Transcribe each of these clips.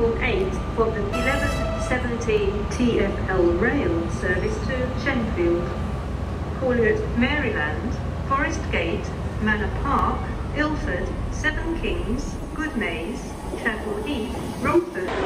8 for the 1117 TFL rail service to Shenfield. Collier, Maryland, Forest Gate, Manor Park, Ilford, Seven Kings, Goodmayes, Chadwell Heath, Romford.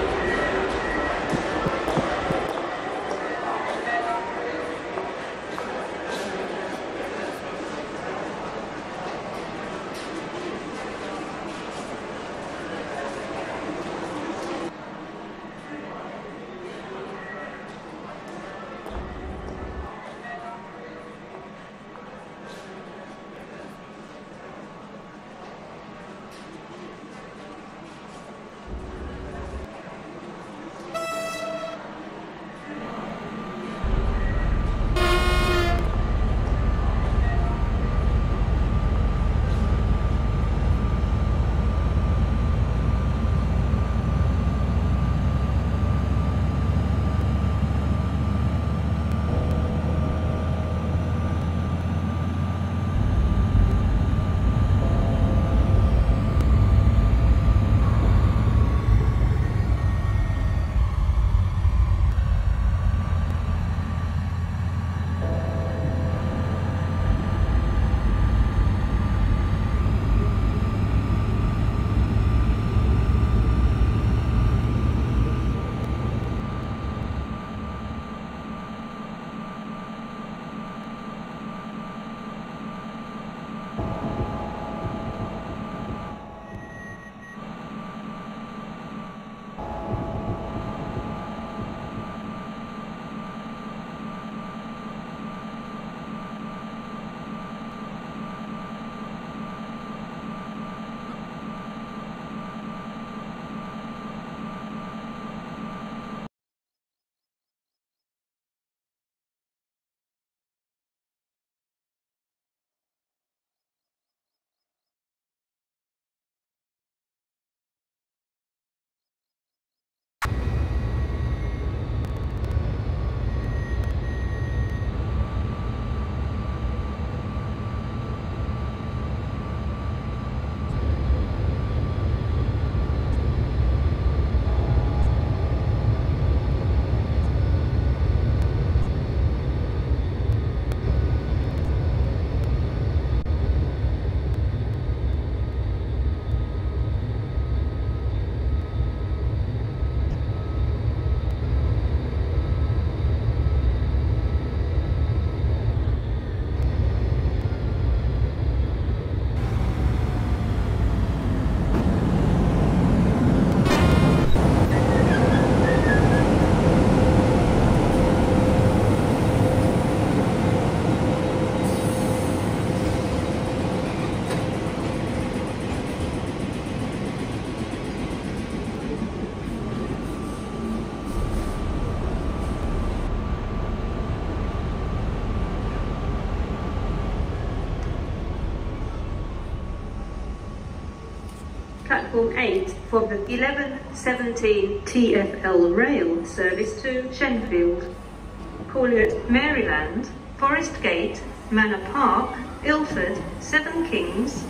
Platform 8 for the 1117 TFL rail service to Shenfield. Collier, Maryland, Forest Gate, Manor Park, Ilford, Seven Kings,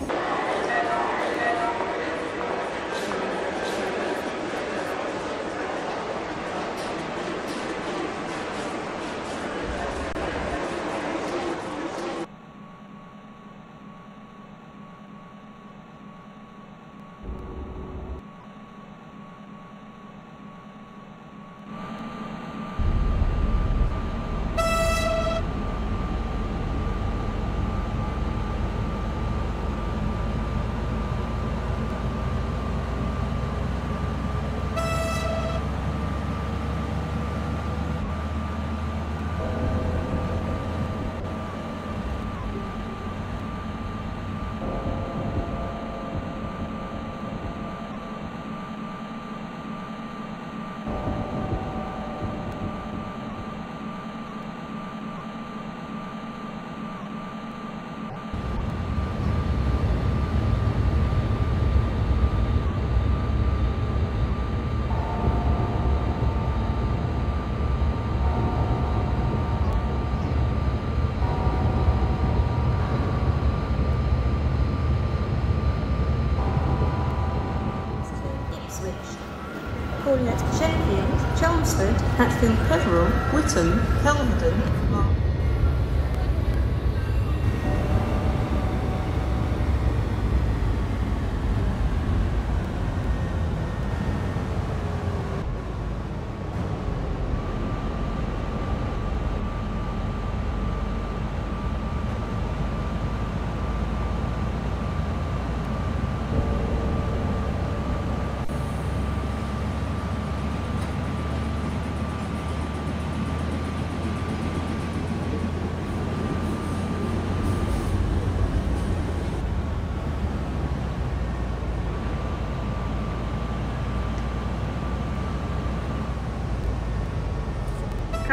calling at Shenfield, Chelmsford, Hatfield Peveril, Witham, Kelvedon, Mark.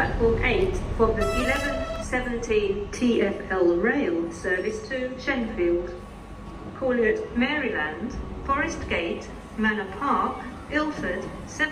Platform 8 for the 1117 TFL rail service to Shenfield. Call at Maryland, Forest Gate, Manor Park, Ilford, 7